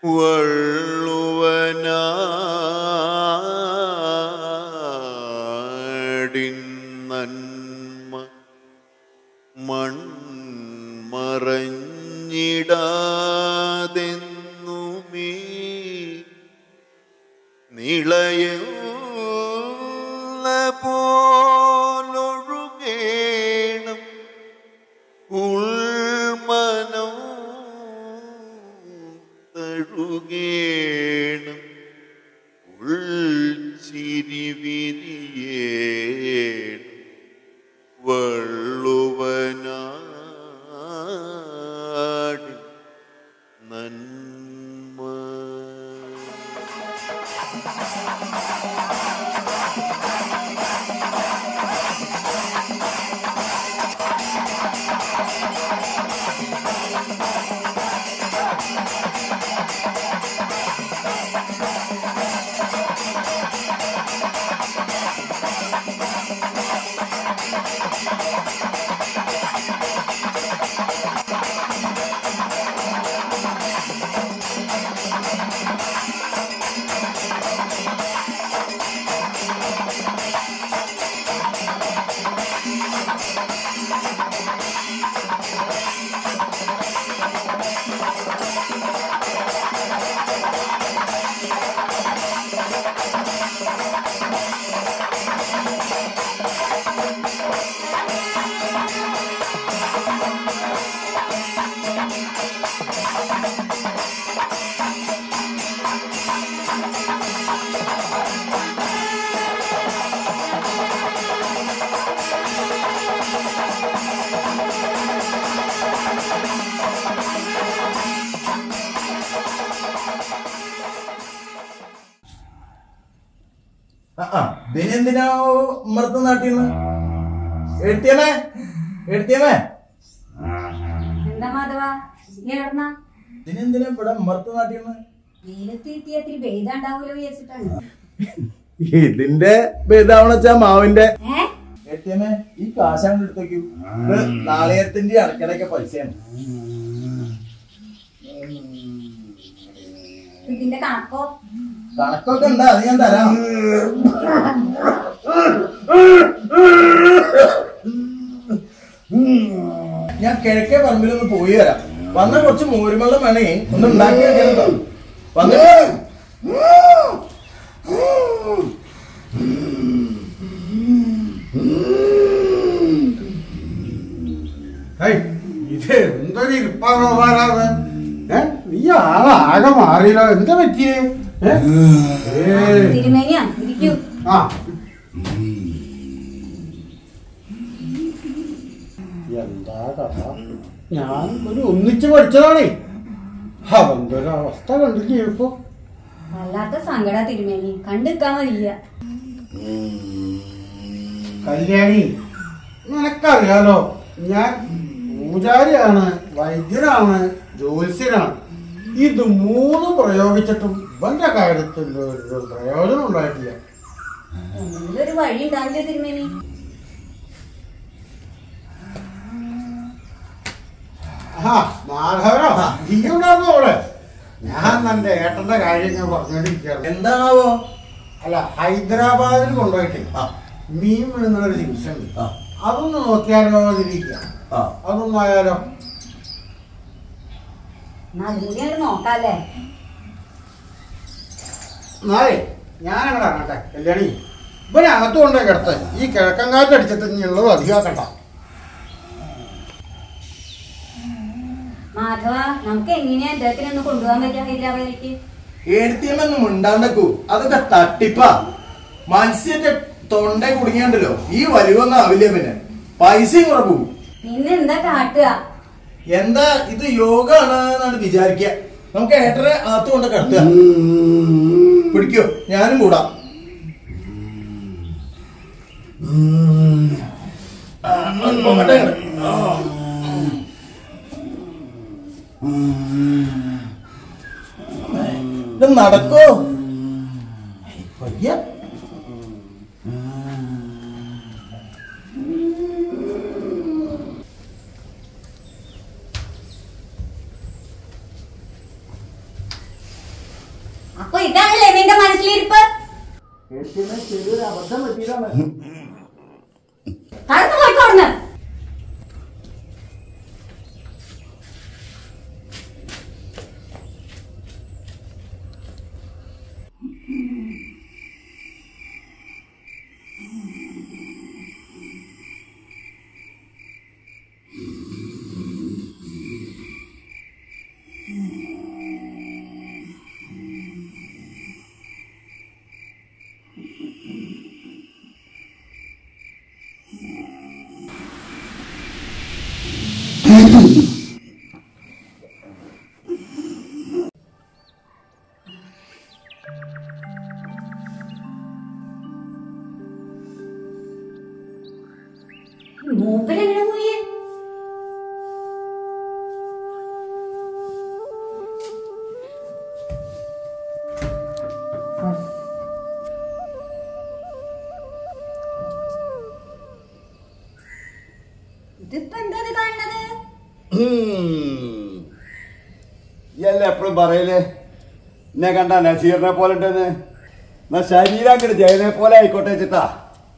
我 എന്തിനാ മൃത്തം നാട്ടിന്ന്? എഴുത്തിയമേ എഴുത്തിയമേ എന്താ മാധവ? ഇവിടെ മൃത്തം നാട്ടിന്ന്? ഇതിന്റെ ഭേദാവണ വെച്ചാ മാവിന്റെ. ഏ? എഴുത്തിയമേ ഈ കാശാണ് എടുത്തേക്കു. നാളയത്തിന്റെ അടക്കടൊക്കെ പൈസയാണ്. ഇതിന്റെ കണക്കോ? കണക്കൊക്കെ ഉണ്ട് അത് ഞാൻ തരാം. ഞാൻ കിഴക്കേ പറമ്പിലൊന്ന് പോയി വരാം. വന്ന കുറച്ച് മോരുവെള്ളം വേണേ ഒന്ന് ഉണ്ടാക്കി വെക്കണം ഹേയ്, ഇത് എന്തൊരു ഇരിപ്പാണോ നീ ആളാകെ മാറിയല്ലോ. എന്താ പറ്റിയേ? ഏ? ഏയ്. തിരുമേനിയാ ഇരിക്കൂ. ആ. എന്താ കഥ? ഞാൻ ഒരു ഒന്നിച്ച് പഠിച്ചതാണേ. അവന്റെ ഒരു അവസ്ഥ കണ്ടില്ലേ ഇപ്പൊ? വല്ലാത്ത സങ്കട തിരുമേനി. കണ്ടിക്കാൻ വയ്യ. കല്യാണി നിനക്കറിയാലോ ഞാൻ പൂജാരിയാണ് വൈദ്യനാണ് ജ്യോത്സ്യനാണ്. ഇത് മൂന്നും പ്രയോഗിച്ചിട്ടും ഇവന്റെ കാര്യത്തിൽ ഒരു പ്രയോജനം ഉണ്ടായിട്ടില്ല. എന്തെങ്കിലും വഴി ഉണ്ടാവില്ലേ തിരുമേനി? ആ മാധവനോ? നീ ഉണ്ടായിരുന്നു അവിടെ? ഞാൻ തന്റെ ഏട്ടന്റെ കാര്യം ഞാൻ പറഞ്ഞോണ്ടിരിക്കുകയാണ്. എന്താണാവോ? അല്ല ഹൈദരാബാദിൽ കൊണ്ടുപോയിട്ട് ആ. മീൻ വിഴുന്ന ഒരു ചികിത്സ ഉണ്ട് ആ. അതൊന്ന് നോക്കിയാലോ ഇരിക്കുക അതൊന്നും ആയാലോ നോക്കാല്ലേ നാളെ ഞാൻ അങ്ങോട്ട് ഇറങ്ങട്ടെ. കല്യാണി ഇവനെ അകത്ത് കൊണ്ടേ കിടത്തെ. ഈ കിഴക്കൻ കാറ്റടിച്ചിട്ട് ഇനി ഉള്ളത് അധികമാക്കണ്ട. മാധവ നമുക്ക് എങ്ങനെയാ അദ്ദേഹത്തിന് ഒന്ന് കൊണ്ടുപോകാൻ പറ്റുക ഹൈദരാബാദിലേക്ക്? എഴുത്തിയമെന്നും ഉണ്ടാണ്ടക്കൂ അതൊക്കെ തട്ടിപ്പാ. മത്സ്യന്റെ തൊണ്ട കുടുങ്ങിയാണ്ടല്ലോ. ഈ വലിവൊന്നും ആവില്ല പിന്നെ. പൈസയും കുറവും. എന്താ കാട്ടുക? എന്താ ഇത് യോഗ എന്നാണ് വിചാരിക്കുക. നമുക്ക് ഏട്ടനെ അകത്ത് കൊണ്ട് കിടത്തുക. പിടിക്കോ. ഞാനും കൂടാ. നടക്കോ? വയ്യ. ¿Qué me entiendes? ¿Qué me entiendes? Me? Jesús. ഇയല്ല എപ്പോഴും പറയലേ എന്നെ കണ്ട നസീറിനെ പോലെ ഉണ്ടെന്ന്. എന്നാ ശരീരം അങ്ങോട്ട് ജയനെ പോലെ ആയിക്കോട്ടെ ചിട്ടാ.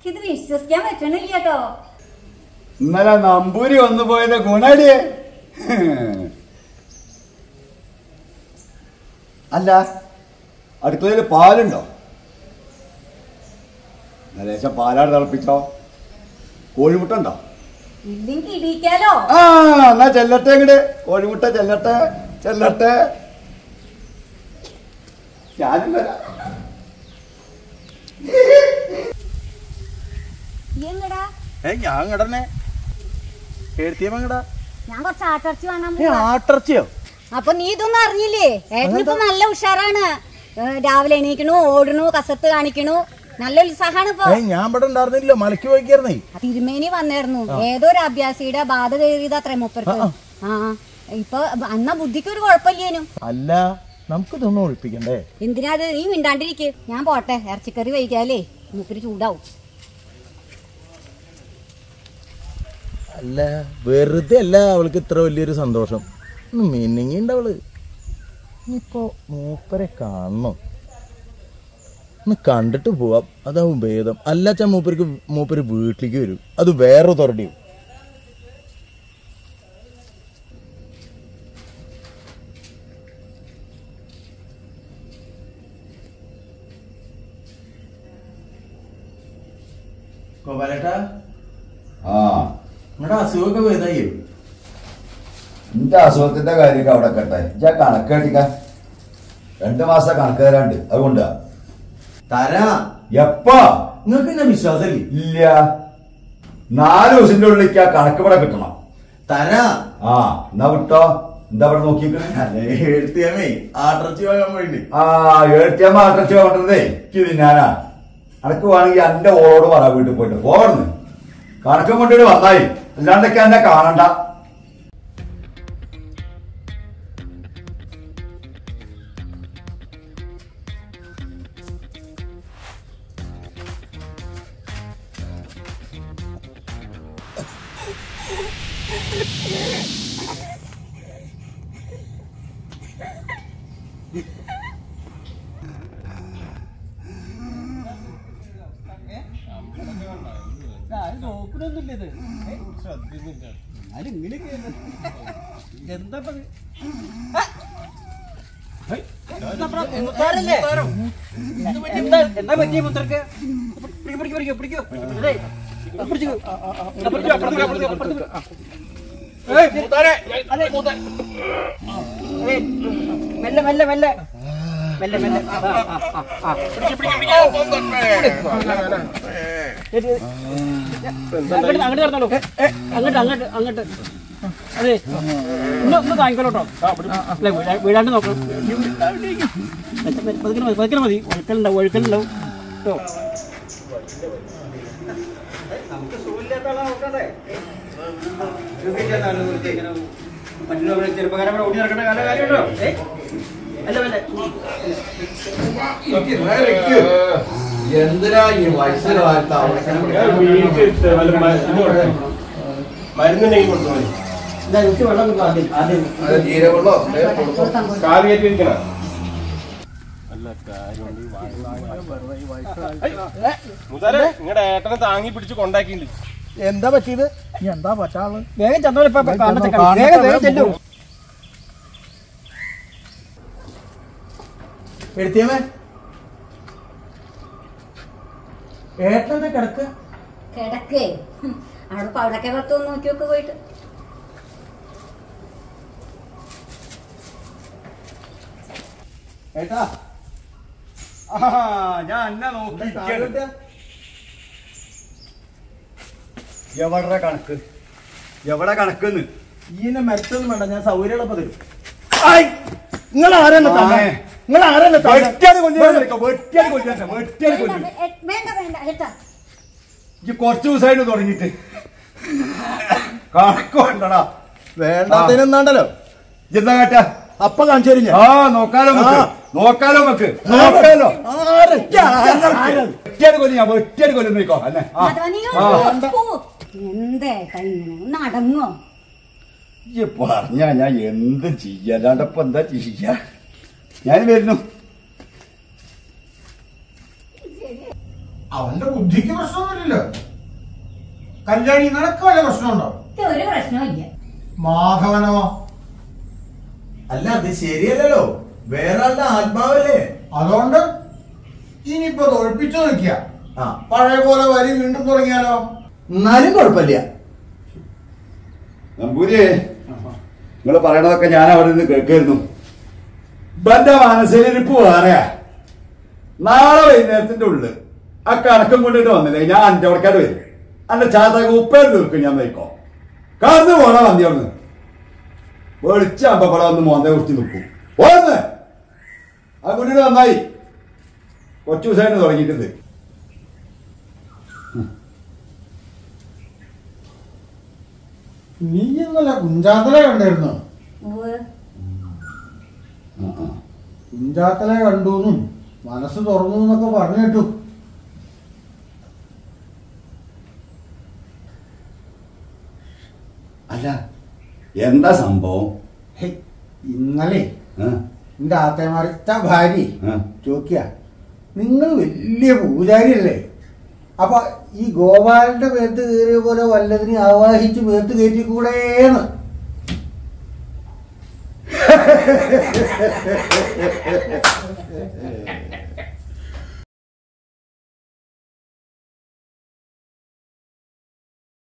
ഇത് വിശ്വസിക്കാൻ പറ്റണില്ല കേട്ടോ ഇന്നലെ നമ്പൂരി വന്നു പോയത് ഗുണടിയെ അല്ല അടുക്കളയിൽ പാലുണ്ടോ? ലേശം പാലാട് തിളപ്പിച്ചോ? കോഴിമുട്ട ഉണ്ടോ ഇല്ലെങ്കിൽ ഇടിക്കാലോ ആ എന്നാ ചെല്ലട്ടെ ഇങ്ങട്. കോഴിമുട്ട ചെല്ലട്ടെ ചെല്ലട്ടെ. ഞാനും വരാം. ഈ എങ്ങടാ ഏ ഞാൻ കടന്നെ ഞാൻ കുറച്ച് വാങ്ങാൻ. അപ്പൊ നീ ഇതൊന്നും അറിഞ്ഞില്ലേ? ഏട്ടനിപ്പോ നല്ല ഉഷാറാണ്. രാവിലെ എണീക്കണു ഓടണു കസത്ത് കാണിക്കണു. നല്ല ഇപ്പൊ. ഞാൻ ഇവിടെ ഉണ്ടായിരുന്നില്ല. മലക്ക് പോയിക്കായിരുന്നേ. തിരുമേനി വന്നായിരുന്നു. ഏതോ ഒരു അഭ്യാസിയുടെ ബാധ കയറിയത് അത്ര മുപ്പർക്ക്. ആ ഇപ്പൊ അന്ന ബുദ്ധിക്ക് ഒരു കുഴപ്പമില്ലേനും. അല്ല നമുക്ക് ഇതൊന്നും ഒഴിപ്പിക്കണ്ടേ? എന്തിനാ അത് നീ മിണ്ടാണ്ടിരിക്ക്. ഞാൻ പോട്ടെ ഇറച്ചിക്കറി വൈകാലേ മൂപ്പര് ചൂടാവും. അല്ല വെറുതെ അല്ല അവൾക്ക് ഇത്ര വലിയൊരു സന്തോഷം. മിന്നിങ്ങിണ്ടവൾ ഇപ്പോ ഇനിയിപ്പോ മൂപ്പരെ കാണണം. ഒന്ന് കണ്ടിട്ട് പോവാം. അതാവും ഭേദം. അല്ലാച്ച മൂപ്പർക്ക് മൂപ്പര് വീട്ടിലേക്ക് വരും. അത് വേറെ തുറടിയും. ഗോപാലേട്ടാ? ആ. നിങ്ങളുടെ അസുഖമൊക്കെ ഭേദായി എന്റെ അസുഖത്തിന്റെ കാര്യമൊക്കെ അവിടെ കട്ടെ ഞാൻ കണക്ക് കേട്ടിക്ക. രണ്ടു മാസം കണക്ക് തരാണ്ട്. അതുകൊണ്ടാ. തരാ. എപ്പാ? നിങ്ങൾക്ക് എന്നെ വിശ്വാസമില്ലേ? ഇല്ല. നാല് ദിവസത്തിന്റെ ഉള്ളിലേക്ക് ആ കണക്ക് ഇവിടെ കിട്ടണം. തരാ. ആ എന്നാ വിട്ടോ? എന്താ ഇവിടെ ആട്ടിറച്ചി വാങ്ങാൻ വേണ്ടി ആ എനിക്ക് തിന്നാനാ. അനക്ക് വേണമെങ്കിൽ എന്റെ ഓളോട് പറ വീട്ടിൽ പോയിട്ട്. പോകണം കണക്കും കൊണ്ടിട്ട് വന്നായി. അല്ലാണ്ടൊക്കെ എന്നെ കാണണ്ട. എന്താ പറ്റിയ മുത്തർക്ക് പിടിക്കോ പിടിക്കോ പിടിക്കോ പിടിച്ചു മെല്ലെ മെല്ലെ മെല്ലെ മെല്ലെ മെല്ലെ. അങ്ങോട്ട് അങ്ങോട്ട് അങ്ങോട്ട് അങ്ങോട്ട് അതെ ഒന്ന് ഒന്ന് താങ്ങിക്കോളൂ കേട്ടോ അല്ലേ വീഴാ- വീഴാണ്ട് നോക്കണം പതുക്കെ മതി ഒഴുക്കലുണ്ടാവും ഒഴുക്കലുണ്ടാവും കേട്ടോ ഓടി എന്തിനാ ഈ വയസ്സിലാത്ത മരുന്നുണ്ടെങ്കിൽ കൊടുത്തോളി നിങ്ങളുടെ ഏട്ടനെ താങ്ങി പിടിച്ച് കൊണ്ടാക്കിണ്ട് എന്താ പറ്റിയത്? എന്താ പറ്റാൾ വേഗം ചെന്നോ, വേഗം വേഗം ചെല്ലു. എഴുത്തിയമ്മേ ഏട്ടനെന്താ കിടക്ക? കിടക്കേ. അവിടെ പവിടക്കെ പത്ത് നോക്കി നോക്ക് പോയിട്ട്. ഏട്ടാ. ഞാൻ എന്നാ നോക്കി എവിടെ കണക്ക്? എവിടെ കണക്കെന്ന്? ഈനെ മരത്തൊന്നും വേണ്ട ഞാൻ സൗകര്യമുള്ളപ്പോ തരും. നിങ്ങൾ ആരെന്നെ ആ. നിങ്ങൾ ആരെന്നെ കുറച്ച് ദിവസമായിട്ട് തുടങ്ങിട്ട് കണക്ക് വേണ്ടടാ. വേണ്ടാത്തതിനെന്നാണ്ടല്ലോ എന്താ കേട്ട? അപ്പൊ കാണിച്ചു തരും ഞാൻ ആ നോക്കാലോ. നോക്കാലോ നമുക്ക്. നോക്കാലോ. ആര്? കൊല്ലം ഞാൻ വെട്ടിയാൽ കൊല്ലം നോക്കോ അല്ലേ? എന്തേട്ടാ ഇങ്ങനെ ഒന്ന് അടങ്ങോ. ഈ പറഞ്ഞ ഞാൻ എന്ത് ചെയ്യാലാണ്ട് ഇപ്പൊ എന്താ ചെയ്യ? ഞാൻ വരുന്നു. അവന്റെ ബുദ്ധിക്ക് പ്രശ്നമൊന്നുമില്ലല്ലോ. കല്യാണി നിനക്ക് വല്ല പ്രശ്നമുണ്ടോ? ഇത് ഒരു പ്രശ്നമില്ല മാധവനോ? അല്ല അത് ശരിയല്ലല്ലോ. വേറെ ആളുടെ ആത്മാവല്ലേ? അതുകൊണ്ട് ഇനിയിപ്പോ തോൽപ്പിച്ചു ഒഴിപ്പിച്ചു നോക്കിയ. ആ. പഴയ പോലെ വരി വീണ്ടും തുടങ്ങിയാലോ? എന്നാലും കുഴപ്പമില്ല. നമ്പൂരിയെ നിങ്ങൾ പറയണതൊക്കെ ഞാൻ അവിടെ നിന്ന് കേൾക്കായിരുന്നു. ബന്ധ മനസ്സിലിരിപ്പ് വേറെയാ. നാളെ വൈകുന്നേരത്തിന്റെ ഉള്ളിൽ ആ കണക്കും കൊണ്ടിട്ട് വന്നില്ലേ? ഞാൻ അഞ്ചോടക്കാട് വരും. അന്റെ ചാത്തക ഉപ്പേര് തീർക്കും ഞാൻ നയിക്കോ കാർന്നു പോണ വന്നി നിന്ന് വെളിച്ചാകുമ്പോ ഇവിടെ വന്ന് മോന്തെ കുറിച്ച് നിൽക്കും. ഓന്ന് ആ കുട്ടിയുടെ നന്നായി. കൊച്ചു ദിവസമായിട്ട് തുടങ്ങിയിട്ടുണ്ട്. നീ ഇന്നലെ കുഞ്ചാത്തലെ കണ്ടായിരുന്നു? കുഞ്ചാത്തലെ കണ്ടു മനസ്സ് തുറന്നു എന്നൊക്കെ പറഞ്ഞു കേട്ടു. അല്ല എന്താ സംഭവം? ഇന്നലെ? എന്റെ ആത്തേമാരിച്ച ഭാര്യ ചോക്കിയ നിങ്ങൾ വലിയ പൂജാരിയല്ലേ? അപ്പൊ ഈ ഗോപാലന്റെ പേർത്ത് കയറിയ പോലെ വല്ലതിനെ ആവാഹിച്ച് പേർത്ത് കയറ്റിക്കൂടേന്ന്